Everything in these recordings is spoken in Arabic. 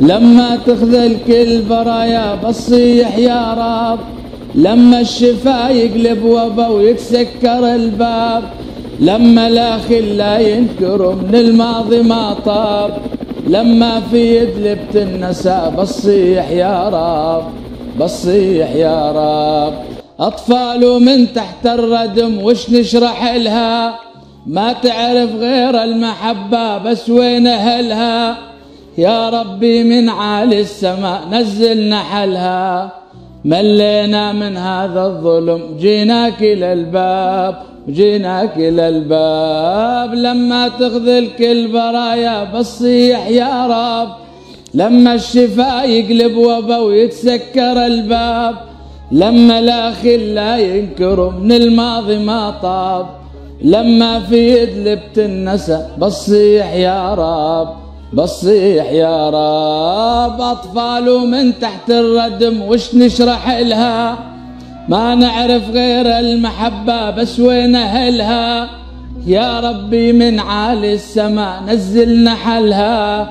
لما تخذل كل برايا بصيح يا رب لما الشفا يقلب وبا ويتسكر الباب لما لا خلا ينكر من الماضي ما طاب لما في يدلب النساء بصيح يا رب. بصيح يا رب. أطفال من تحت الردم وش نشرح لها؟ ما تعرف غير المحبة بس وين أهلها؟ يا ربي من عالي السماء نزلنا حلها. ملينا من هذا الظلم جيناك إلى الباب جيناك إلى الباب. لما تخذل كل برايا بصيح يا رب. لما الشفاء يقلب وبا ويتسكر الباب لما لا خلا ينكر من الماضي ما طاب لما في يد النسى بصيح يا رب بصيح يا رب. أطفال من تحت الردم وش نشرح لها؟ ما نعرف غير المحبة بس وين أهلها؟ يا ربي من عالي السماء نزلنا حلها.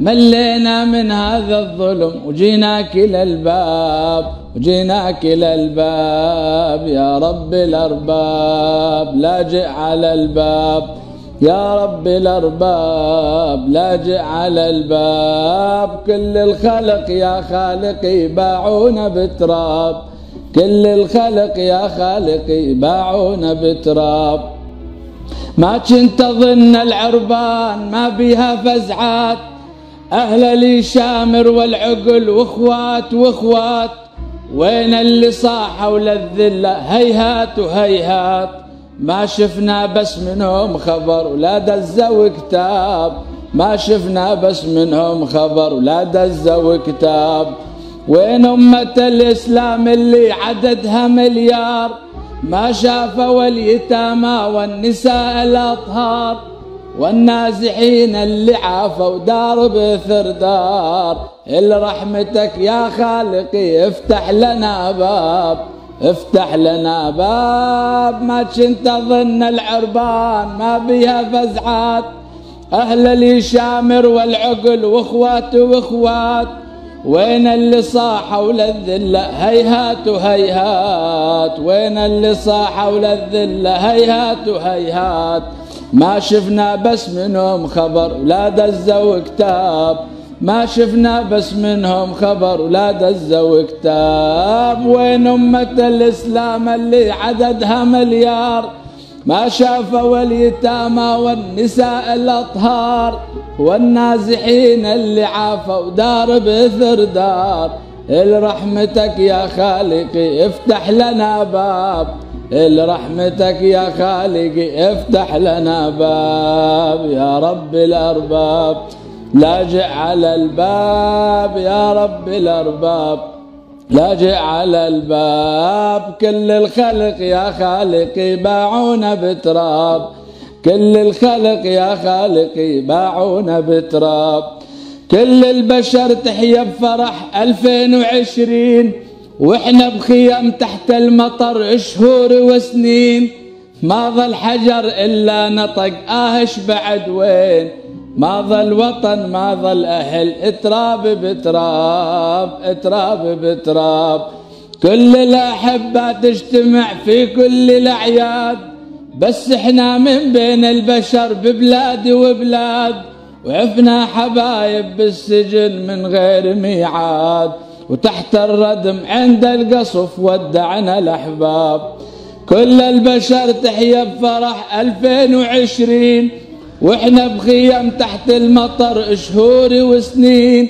ملينا من هذا الظلم وجيناك إلى الباب وجيناك إلى الباب. يا رب الأرباب لاجئ على الباب. يا رب الأرباب لاجئ على الباب. كل الخلق يا خالقي باعونا بتراب. كل الخلق يا خالقي باعونا بتراب. ما كنت أظن العربان ما بيها فزعات. أهل لي شامر والعقل وإخوات وإخوات. وين اللي صاحوا للذلة؟ هيهات وهيهات. ما شفنا بس منهم خبر ولا دزوا كتاب. ما شفنا بس منهم خبر ولا دزوا كتاب. وين أمة الإسلام اللي عددها مليار؟ ما شافوا اليتامى والنساء الأطهار. والنازحين اللي عافوا دار بثر دار رحمتك يا خالقي افتح لنا باب افتح لنا باب. ما كنت اظن العربان ما بيها فزعات. أهل اليشامر والعقل وأخوات وأخوات. وين اللي صاحوا للذلة؟ هيهات وهيهات. وين اللي صاحوا للذلة؟ هيهات وهيهات. ما شفنا بس منهم خبر ولا دزوا كتاب. ما شفنا بس منهم خبر ولا دزوا كتاب. وين أمة الإسلام اللي عددها مليار؟ ما شافوا اليتامى والنساء الأطهار. والنازحين اللي عافوا دار بثر دار لرحمتك يا خالقي افتح لنا باب. لرحمتك يا خالقي افتح لنا باب يا رب الأرباب. لاجئ على الباب يا رب الأرباب. لاجئ على الباب كل الخلق يا خالقي باعونا بتراب. كل الخلق يا خالقي باعونا بتراب. كل البشر تحيا بفرح 2020 وإحنا بخيام تحت المطر شهور وسنين. ما ظل حجر إلا نطق آهش بعد وين. ما ظل وطن ما ظل أهل إتراب بتراب إتراب بتراب. كل الاحبه تجتمع في كل الأعياد بس إحنا من بين البشر ببلاد وبلاد. وعفنا حبايب بالسجن من غير ميعاد وتحت الردم عند القصف ودعنا الأحباب. كل البشر تحيا بفرح 2020 وإحنا بخيم تحت المطر شهور وسنين.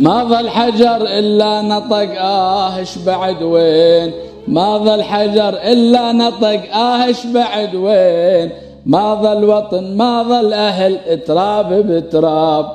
ما ظل حجر إلا نطق آهش بعد وين؟ ما ظل حجر إلا نطق آهش بعد وين؟ ما ظل وطن ما ظل أهل تراب بتراب